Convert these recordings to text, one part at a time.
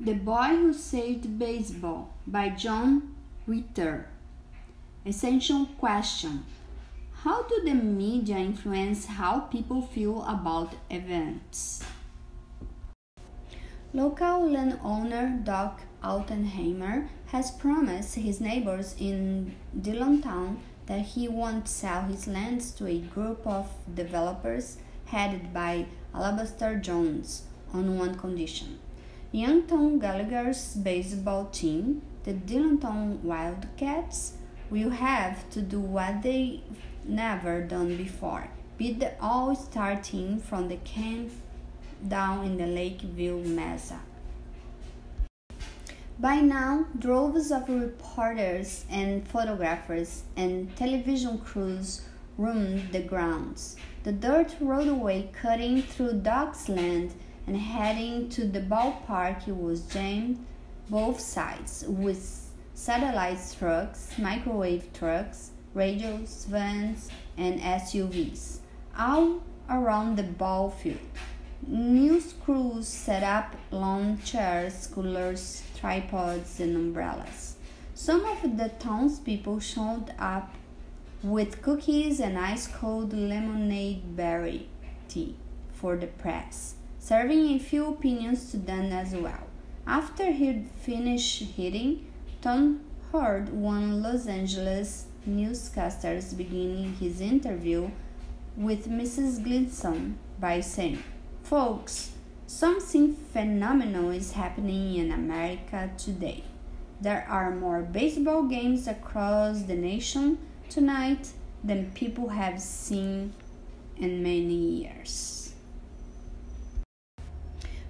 The Boy Who Saved Baseball by John Ritter. Essential question How do the media influence how people feel about events? Local landowner Doc Altenheimer has promised his neighbors in Dillontown that he won't sell his lands to a group of developers headed by Alabaster Jones on one condition Young Tom Gallagher's baseball team, the Dillontown Wildcats, will have to do what they've never done before beat the all star team from the camp down in the Lakeview Mesa. By now, droves of reporters and photographers and television crews roamed the grounds. The dirt roadway cutting through Doc's land and heading to the ballpark it was jammed both sides with satellite trucks, microwave trucks, radios, vans, and SUVs, all around the ball field. News crews set up lawn chairs, coolers, tripods, and umbrellas. Some of the townspeople showed up with cookies and ice cold lemonade berry tea for the press serving a few opinions to them as well. After he'd finished hitting, Tom heard one Los Angeles newscaster beginning his interview with Mrs. Gleason by saying, Folks, something phenomenal is happening in America today. There are more baseball games across the nation tonight than people have seen in many years.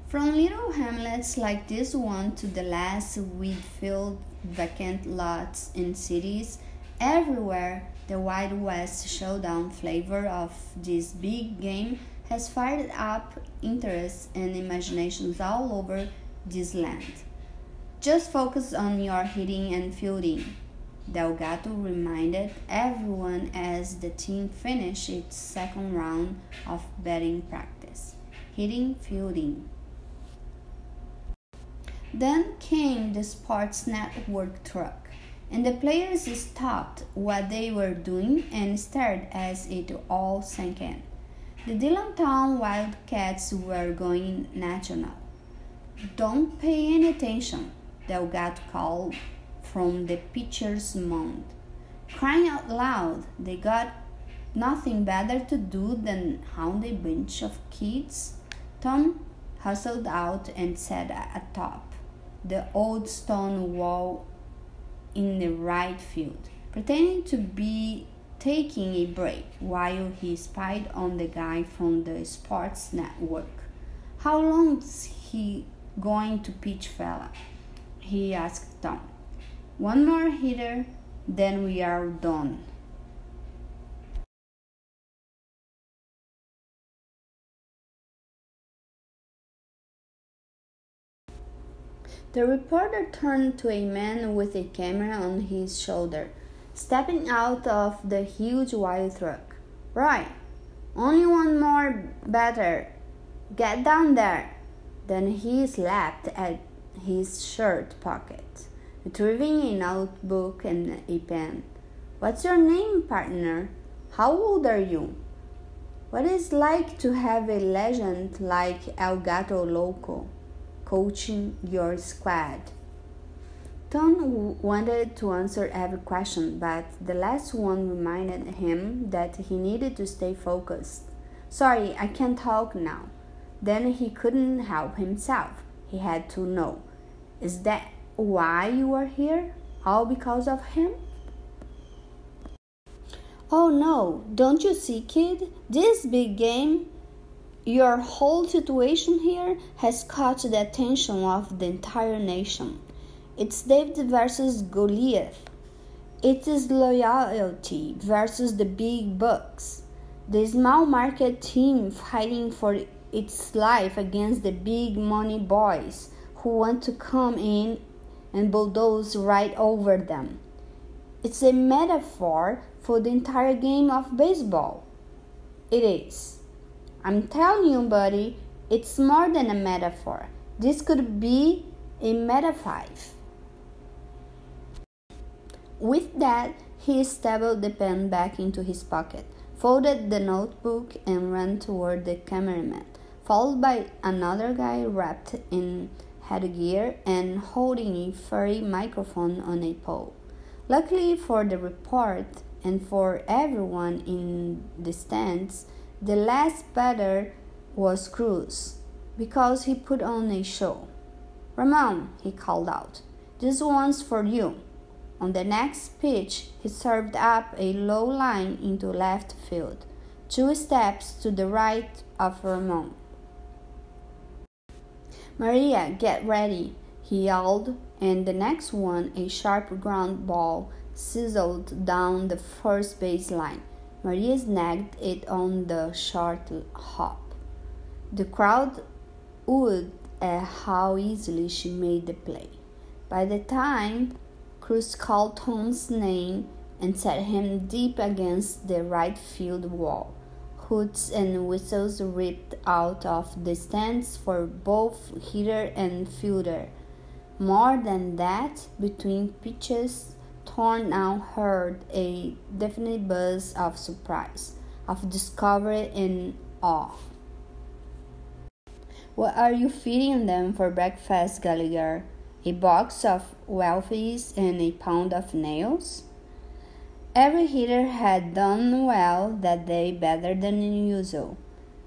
From little hamlets like this one to the last weed filled vacant lots in cities, everywhere the Wild West showdown flavor of this big game has fired up interests and imaginations all over this land. Just focus on your hitting and fielding. Del Gato reminded everyone as the team finished its second round of batting practice. Hitting, fielding. Then came the Sports Network truck, and the players stopped what they were doing and stared as it all sank in. The Dillontown Wildcats were going national. Don't pay any attention, They Del Gato called from the pitcher's mound. Crying out loud, they got nothing better to do than hound a bunch of kids. Tom hustled out and sat atop the old stone wall in the right field, pretending to be taking a break while he spied on the guy from the sports network. How long's he going to pitch, fella? he asked Tom. One more hitter, then we are done. The reporter turned to a man with a camera on his shoulder, stepping out of the huge white truck. Right, only one more batter. Get down there. Then he slapped at his shirt pocket, retrieving a notebook and a pen. What's your name, partner? How old are you? What is like to have a legend like El Gato Loco? Coaching your squad. Tom wanted to answer every question, but the last one reminded him that he needed to stay focused. Sorry, I can't talk now. Then he couldn't help himself. He had to know. Is that why you are here? All because of him? Oh no, don't you see, kid? This big game your whole situation here has caught the attention of the entire nation. It's David versus Goliath. It is loyalty versus the big bucks. The small market team fighting for its life against the big money boys who want to come in and bulldoze right over them. It's a metaphor for the entire game of baseball. It is. I'm telling you, buddy, it's more than a metaphor. This could be a Meta 5. With that, he stapled the pen back into his pocket, folded the notebook, and ran toward the cameraman, followed by another guy wrapped in headgear and holding a furry microphone on a pole. Luckily for the report and for everyone in the stands, the last batter was Cruz because he put on a show. Ramon, he called out, this one's for you. On the next pitch, he served up a low line into left field, two steps to the right of Ramon. Maria, get ready, he yelled, and the next one, a sharp ground ball, sizzled down the first base line. Maria snagged it on the short hop. The crowd would at how easily she made the play. By the time Cruz called Tom's name and set him deep against the right field wall. Hoots and whistles ripped out of the stands for both hitter and fielder. More than that, between pitches, Tom now heard a definite buzz of surprise, of discovery and awe. What are you feeding them for breakfast, Gallagher? a box of Wheaties, and a pound of nails. Every hitter had done well that day better than usual.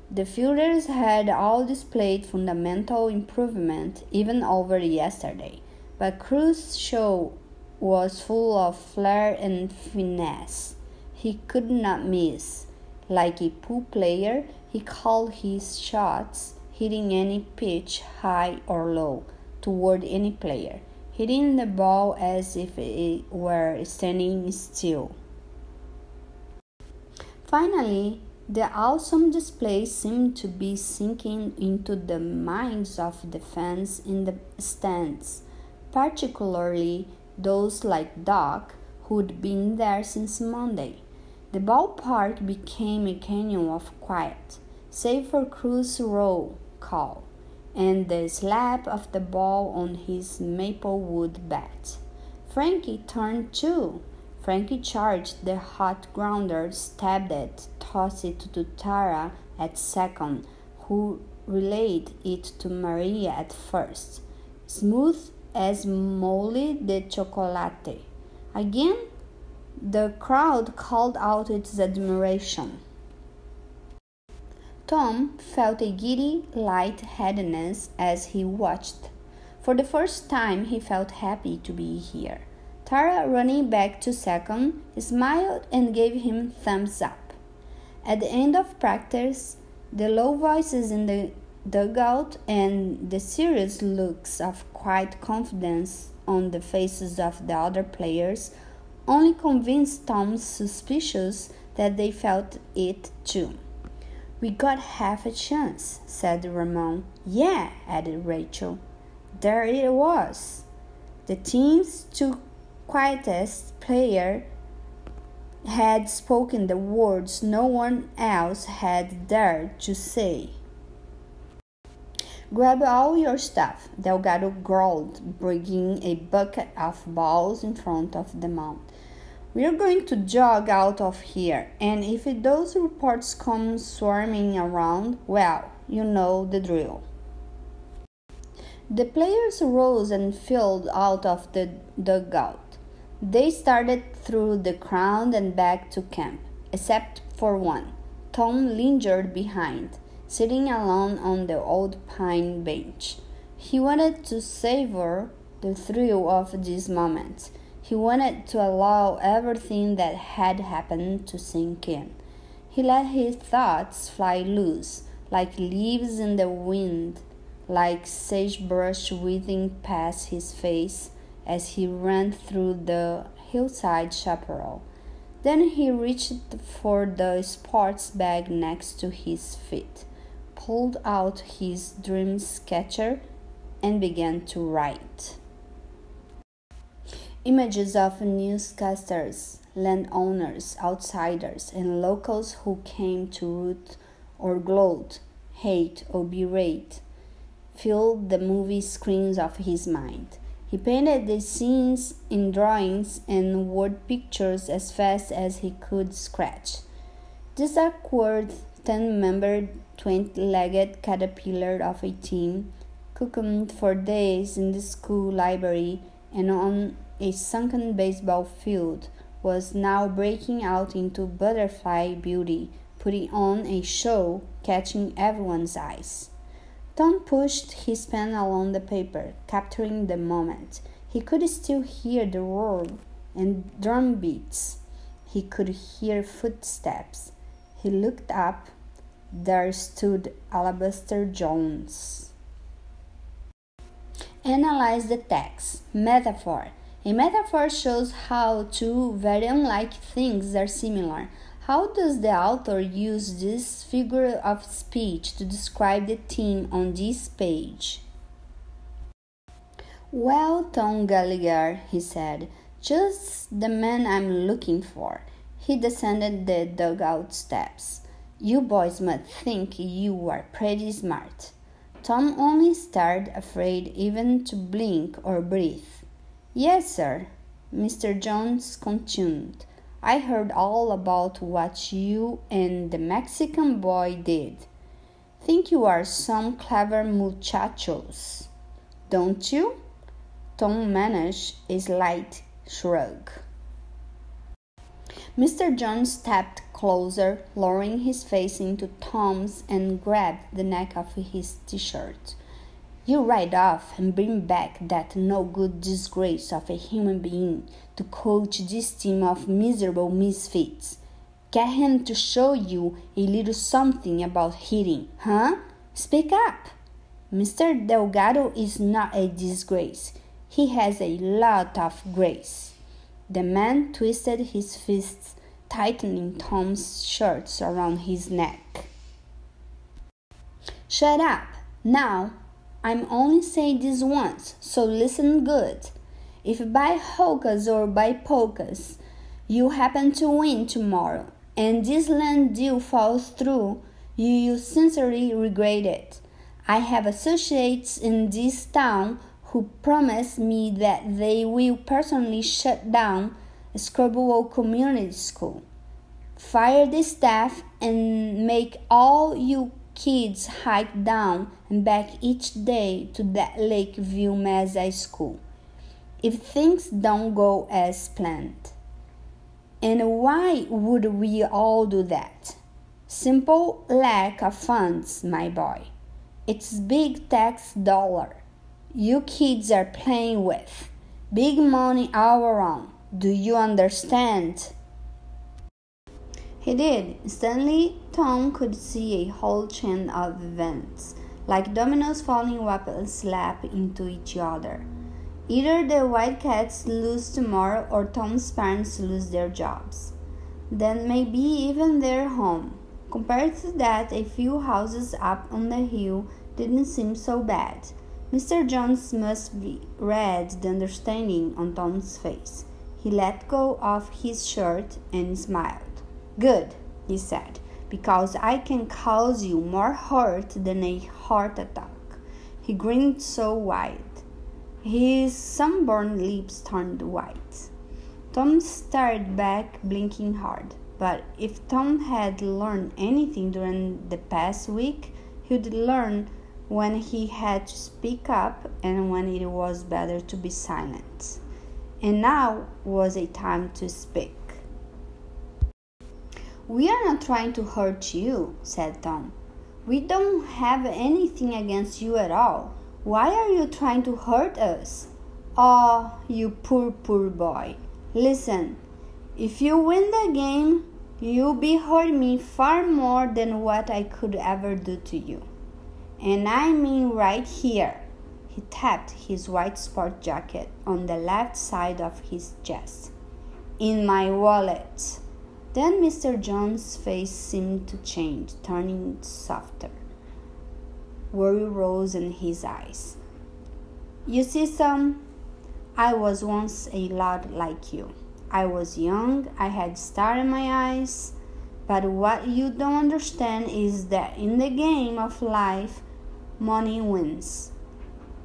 The fielders had all displayed fundamental improvement even over yesterday, but Cruz's show was full of flair and finesse. He could not miss. Like a pool player, he called his shots, hitting any pitch high or low toward any player, hitting the ball as if it were standing still. Finally, the awesome display seemed to be sinking into the minds of the fans in the stands, particularly those like Doc, who'd been there since Monday. The ballpark became a canyon of quiet, save for Cruz's roll call and the slap of the ball on his maple wood bat. Frankie turned too. Frankie charged the hot grounder, stabbed it, tossed it to Tara at second, who relayed it to Maria at first. Smooth as mole de chocolate. Again, the crowd called out its admiration. Tom felt a giddy light-headedness as he watched. For the first time, he felt happy to be here. Tara, running back to second, smiled and gave him thumbs up. At the end of practice, the low voices in the dugout and the serious looks of quiet confidence on the faces of the other players only convinced Tom's suspicions that they felt it too. We got half a chance, said Ramon. Yeah, added Rachel. There it was. The team's two quietest player had spoken the words no one else had dared to say. Grab all your stuff, Del Gato growled, bringing a bucket of balls in front of the mound. We're going to jog out of here, and if those reports come swarming around, well, you know the drill. The players rose and filed out of the dugout. They started through the crowd and back to camp, except for one. Tom lingered behind, sitting alone on the old pine bench. He wanted to savor the thrill of this moment he wanted to allow everything that had happened to sink in. He let his thoughts fly loose, like leaves in the wind, like sagebrush whizzing past his face as he ran through the hillside chaparral. Then he reached for the sports bag next to his feet, pulled out his dream sketcher, and began to write. Images of newscasters, landowners, outsiders, and locals who came to root or gloat, hate or berate. filled the movie screens of his mind. He painted the scenes in drawings and word pictures as fast as he could scratch. This awkward, ten membered, twenty legged caterpillar of a team, cocooned for days in the school library and on a sunken baseball field, was now breaking out into butterfly beauty, putting on a show, catching everyone's eyes. Tom pushed his pen along the paper, capturing the moment. He could still hear the roar and drum beats. He could hear footsteps. He looked up. There stood Alabaster Jones. Analyze the text. Metaphor. A metaphor shows how two very unlike things are similar. How does the author use this figure of speech to describe the theme on this page? Well, Tom Gallagher, he said, just the man I'm looking for. He descended the dugout steps. You boys must think you are pretty smart. Tom only stared, afraid even to blink or breathe. Yes, sir, Mr. Jones continued. I heard all about what you and the Mexican boy did. Think you are some clever muchachos, don't you? Tom managed a slight shrug. Mr. Jones stepped closer, lowering his face into Tom's and grabbed the neck of his t shirt. You ride off and bring back that no good disgrace of a human being to coach this team of miserable misfits. Get him to show you a little something about hitting, huh? Speak up. Mr. Del Gato is not a disgrace. He has a lot of grace. The man twisted his fists, tightening Tom's shirts around his neck. Shut up. Now I'm only saying this once, so listen good. If by hocus or by pocus you happen to win tomorrow and this land deal falls through, you will sincerely regret it. I have associates in this town who promise me that they will personally shut down Scrubwell Community School, fire the staff, and make all you Kids hike down and back each day to that Lakeview Mesa school if things don't go as planned. And why would we all do that? Simple lack of funds, my boy. It's big tax dollar you kids are playing with. Big money all around. Do you understand? He did. Instantly, Tom could see a whole chain of events, like dominoes falling rapidly slap into each other. Either the Wildcats lose tomorrow or Tom's parents lose their jobs. Then maybe even their home. Compared to that, a few houses up on the hill didn't seem so bad. Mr. Jones must be read the understanding on Tom's face. He let go of his shirt and smiled. Good, he said, because I can cause you more hurt than a heart attack. He grinned so wide. His sunburned lips turned white. Tom stared back, blinking hard. But if Tom had learned anything during the past week, he'd learn when he had to speak up and when it was better to be silent. And now was a time to speak. We are not trying to hurt you, said Tom. We don't have anything against you at all. Why are you trying to hurt us? Oh, you poor, poor boy. Listen, if you win the game, you'll be hurting me far more than what I could ever do to you. And I mean right here. He tapped his white sport jacket on the left side of his chest. In my wallet. Then Mr. John's face seemed to change, turning softer. Worry rose in his eyes. You see, son, I was once a lot like you. I was young, I had star in my eyes, but what you don't understand is that in the game of life, money wins.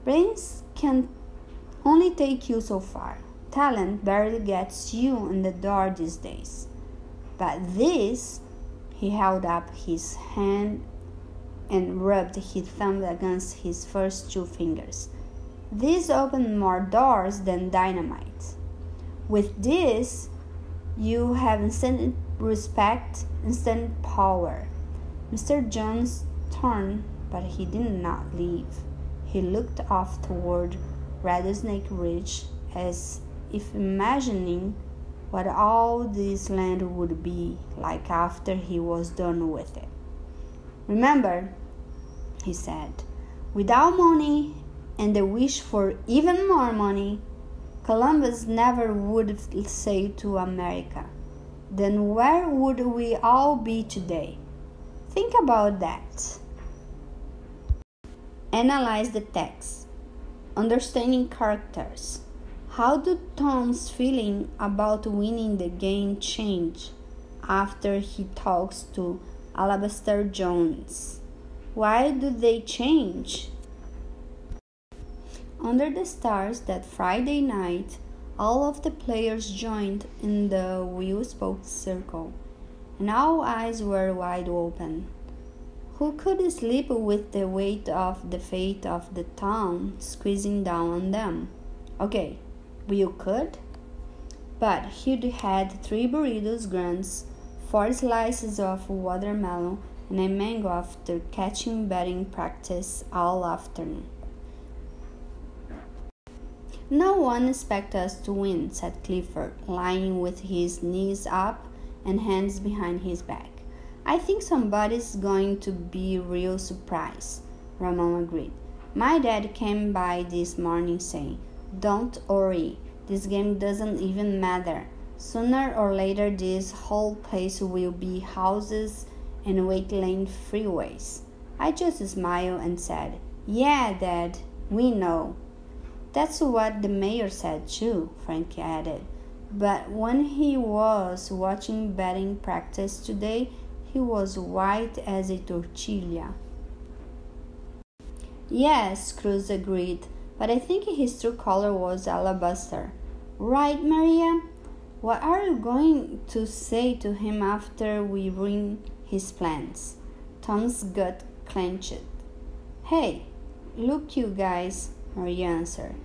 Brains can only take you so far. Talent barely gets you in the door these days. But this, he held up his hand and rubbed his thumb against his first two fingers. This opened more doors than dynamite. With this, you have instant respect, instant power. Mr. Jones turned, but he did not leave. He looked off toward Rattlesnake Ridge as if imagining what all this land would be like after he was done with it. Remember, he said, without money and the wish for even more money, Columbus never would sail to America. Then where would we all be today? Think about that. Analyze the text. Understanding characters. How do Tom's feeling about winning the game change after he talks to Alabaster Jones? Why do they change? Under the stars that Friday night, all of the players joined in the wheel spoke circle, and all eyes were wide open. Who could sleep with the weight of the fate of the town squeezing down on them? Okay, Will could. But he'd had three burritos grands, four slices of watermelon, and a mango after catching batting practice all afternoon. No one expects us to win, said Clifford, lying with his knees up and hands behind his back. I think somebody's going to be real surprised, Ramon agreed. My dad came by this morning saying, Don't worry, this game doesn't even matter. Sooner or later, this whole place will be houses and weight lane freeways. I just smiled and said, Yeah, Dad, we know. That's what the mayor said too, Frank added. But when he was watching batting practice today, he was white as a tortilla. Yes, Cruz agreed, but I think his true color was alabaster. Right, Maria? What are you going to say to him after we ruin his plans? Tom's gut clenched. Hey, look, you guys, Maria answered.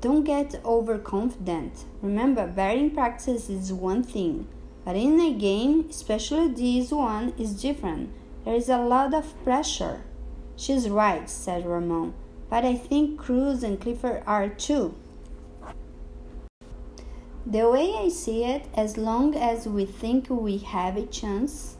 Don't get overconfident. Remember, batting practice is one thing, but in a game, especially this one, is different. There is a lot of pressure. She's right, said Ramon, but I think Cruz and Clifford are too. The way I see it, as long as we think we have a chance,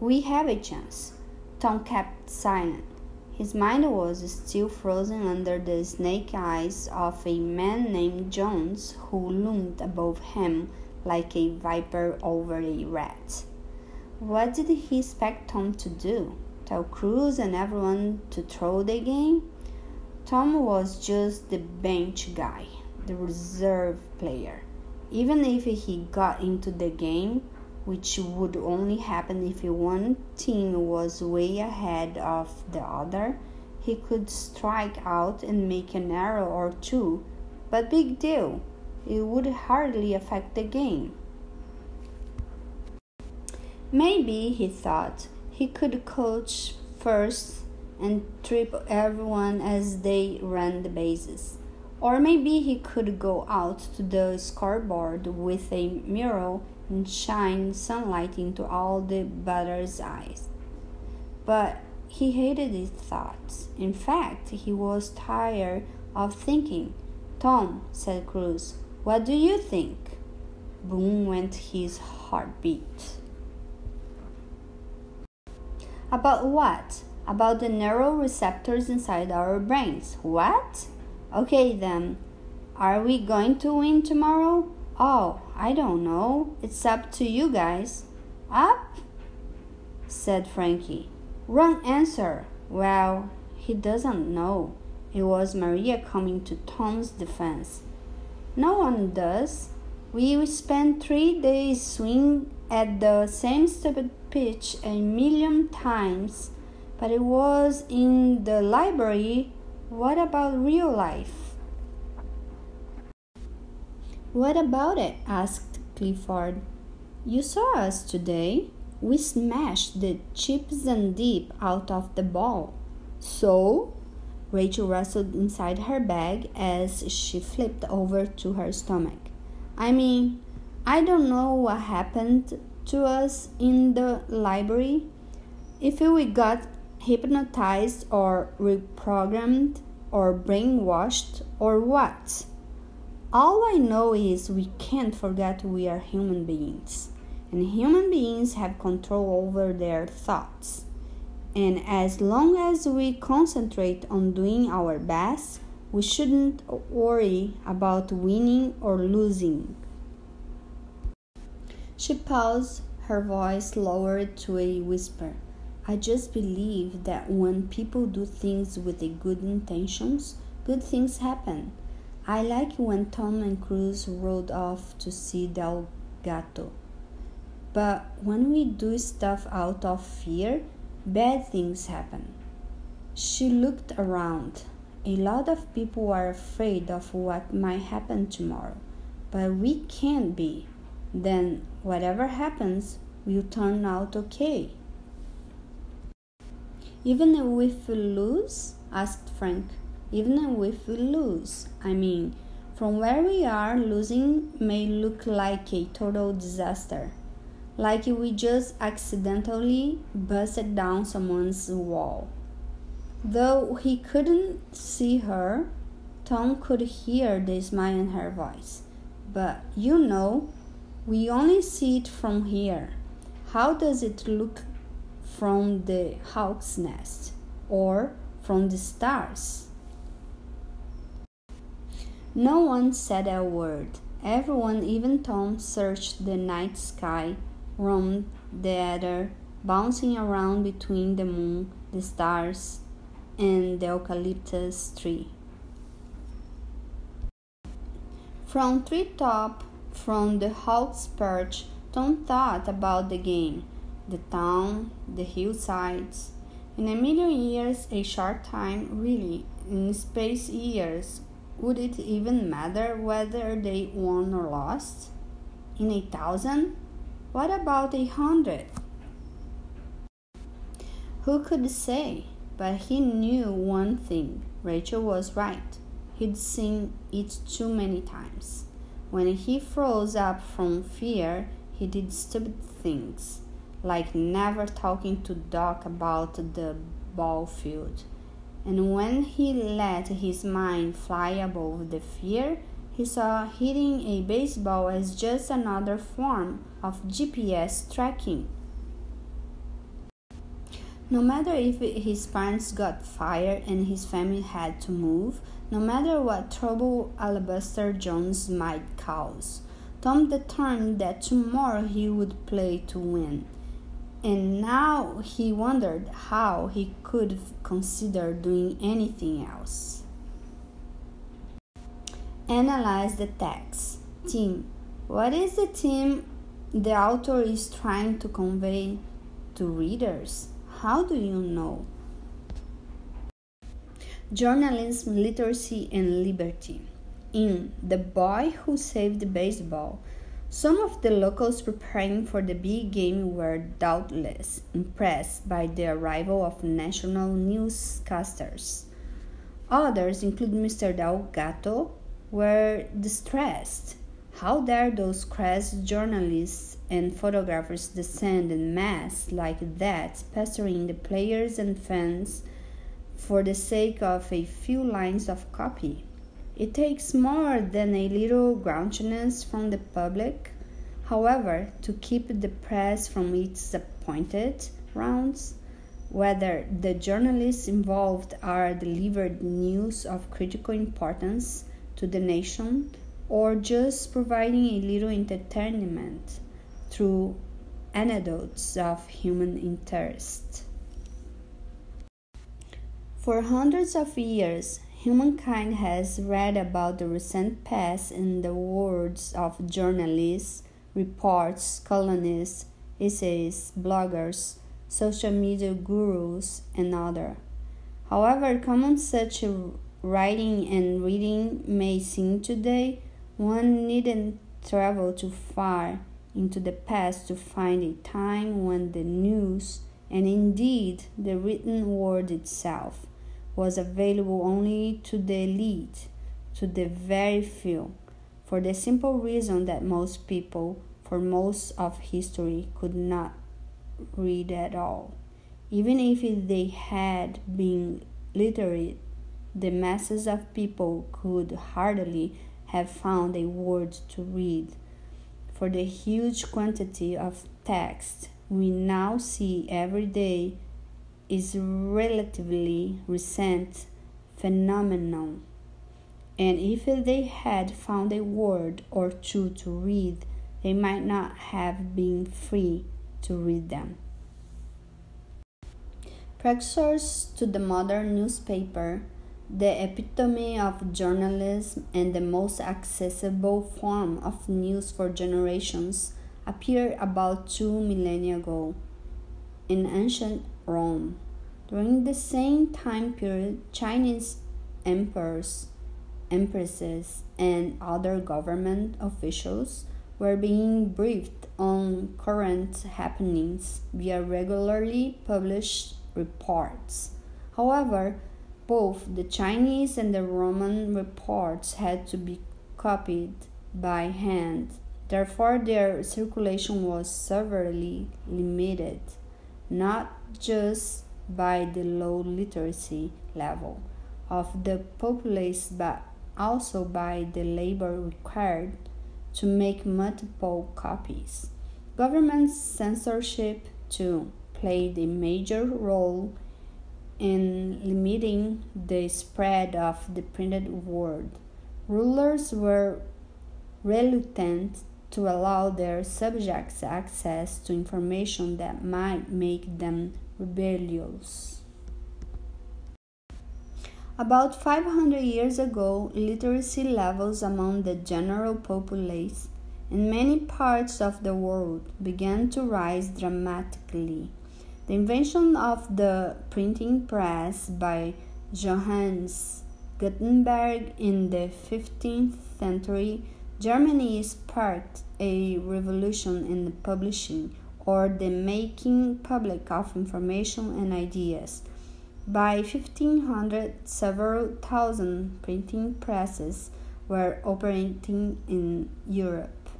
we have a chance. Tom kept silent. His mind was still frozen under the snake eyes of a man named Jones who loomed above him like a viper over a rat. What did he expect Tom to do? Tell Cruz and everyone to throw the game? Tom was just the bench guy, the reserve player. Even if he got into the game, which would only happen if one team was way ahead of the other. He could strike out and make an error or two, but big deal. It would hardly affect the game. Maybe, he thought, he could coach first and trip everyone as they ran the bases. Or maybe he could go out to the scoreboard with a mirror and shine sunlight into all the batter's eyes. But he hated his thoughts. In fact, he was tired of thinking. Tom, said Cruz, what do you think? Boom went his heartbeat. About what? About the neural receptors inside our brains. What? Okay then. Are we going to win tomorrow? Oh, I don't know. It's up to you guys. Up? said Frankie. Wrong answer. Well, he doesn't know. It was Maria coming to Tom's defense. No one does. We spent three days swinging at the same stupid pitch a million times. But it was in the library. What about real life? What about it? asked Clifford. You saw us today. We smashed the chips and dip out of the ball. So? Rachel wrestled inside her bag as she flipped over to her stomach. I mean, I don't know what happened to us in the library. If we got hypnotized or reprogrammed or brainwashed or what. All I know is we can't forget we are human beings and human beings have control over their thoughts. And as long as we concentrate on doing our best, we shouldn't worry about winning or losing. She paused, her voice lowered to a whisper. I just believe that when people do things with good intentions, good things happen. I like when Tom and Cruz rode off to see Del Gato. But when we do stuff out of fear, bad things happen. She looked around. A lot of people are afraid of what might happen tomorrow, but we can't be. Then, whatever happens, will turn out okay. Even if we lose? asked Frank. Even if we lose, I mean, from where we are, losing may look like a total disaster like we just accidentally busted down someone's wall. Though he couldn't see her, Tom could hear the smile in her voice. But you know, we only see it from here. How does it look from the hawk's nest or from the stars? No one said a word. Everyone, even Tom, searched the night sky roamed the ether, bouncing around between the moon, the stars, and the eucalyptus tree. From treetop, from the hawk's perch, Tom thought about the game, the town, the hillsides. In a million years, a short time, really, in space years, would it even matter whether they won or lost? In a thousand? What about a hundred? Who could say? But he knew one thing Rachel was right. He'd seen it too many times. When he froze up from fear, he did stupid things, like never talking to Doc about the ball field. And when he let his mind fly above the fear, he saw hitting a baseball as just another form of GPS tracking. No matter if his parents got fired and his family had to move, no matter what trouble Alabaster Jones might cause, Tom determined that tomorrow he would play to win. And now he wondered how he could consider doing anything else. Analyze the text. Theme. What is the theme the author is trying to convey to readers? How do you know? Journalism, literacy, and liberty. In The Boy Who Saved Baseball, some of the locals preparing for the big game were doubtless impressed by the arrival of national newscasters. Others include Mr. Del Gato, were distressed. How dare those crass journalists and photographers descend in mass like that, pestering the players and fans for the sake of a few lines of copy? It takes more than a little grouchiness from the public, however, to keep the press from its appointed rounds. Whether the journalists involved are delivered news of critical importance to the nation or just providing a little entertainment through anecdotes of human interest. For hundreds of years, humankind has read about the recent past in the words of journalists, reports, columnists, essayists, bloggers, social media gurus, and other. However common such writing and reading may seem today, one needn't travel too far into the past to find a time when the news, and indeed the written word itself, was available only to the elite, to the very few, for the simple reason that most people, for most of history, could not read at all. Even if they had been literate, the masses of people could hardly have found a word to read. For the huge quantity of text we now see every day is relatively recent phenomenon and if they had found a word or two to read they might not have been free to read them precursors to the modern newspaper the epitome of journalism and the most accessible form of news for generations, appeared about two millennia ago in ancient Rome. During the same time period, Chinese emperors, empresses, and other government officials were being briefed on current happenings via regularly published reports. However, both the Chinese and the Roman reports had to be copied by hand. Therefore, their circulation was severely limited, not just by the low literacy level of the populace, but also by the labor required to make multiple copies. Government censorship, too, played a major role in limiting the spread of the printed word. Rulers were reluctant to allow their subjects access to information that might make them rebellious. About 500 years ago, literacy levels among the general populace in many parts of the world began to rise dramatically. The invention of the printing press by Johannes Gutenberg in the 15th century Germany sparked a revolution in publishing or the making public of information and ideas. By 1500, several thousand printing presses were operating in Europe.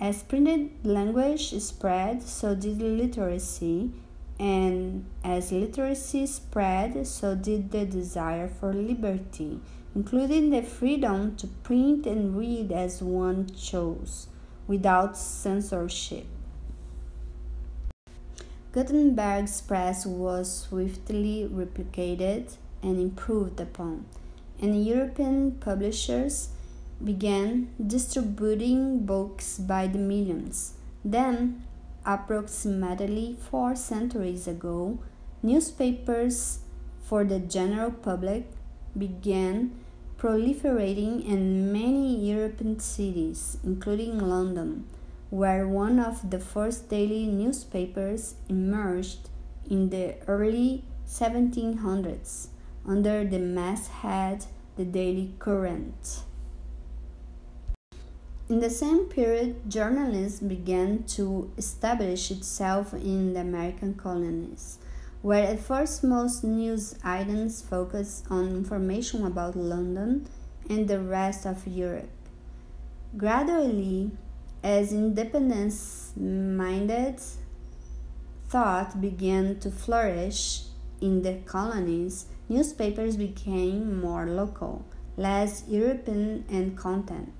As printed language spread, so did literacy and as literacy spread, so did the desire for liberty, including the freedom to print and read as one chose, without censorship. Gutenberg's press was swiftly replicated and improved upon, and European publishers began distributing books by the millions. Then, approximately four centuries ago, newspapers for the general public began proliferating in many European cities, including London, where one of the first daily newspapers emerged in the early 1700s under the masthead The Daily Courant. In the same period, journalism began to establish itself in the American colonies, where at first most news items focused on information about London and the rest of Europe. Gradually, as independence minded thought began to flourish in the colonies, newspapers became more local, less European in content.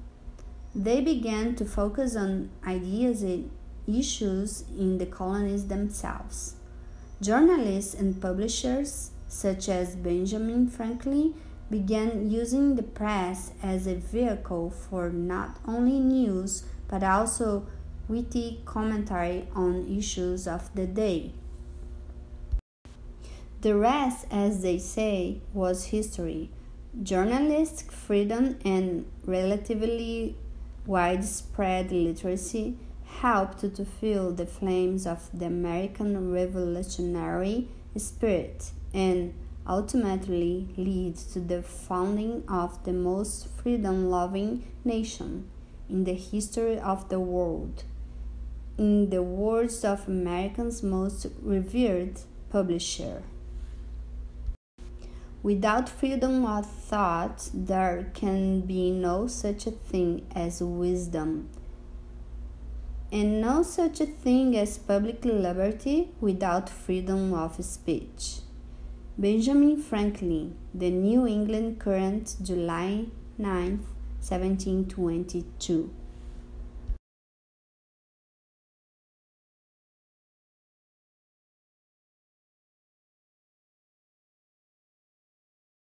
They began to focus on ideas and issues in the colonies themselves. Journalists and publishers, such as Benjamin Franklin, began using the press as a vehicle for not only news but also witty commentary on issues of the day. The rest, as they say, was history. Journalistic freedom and relatively widespread literacy helped to fuel the flames of the American revolutionary spirit and ultimately lead to the founding of the most freedom loving nation in the history of the world. In the words of America's most revered publisher. Without freedom of thought, there can be no such a thing as wisdom, and no such a thing as public liberty without freedom of speech. Benjamin Franklin, The New England Courant, July 9, 1722.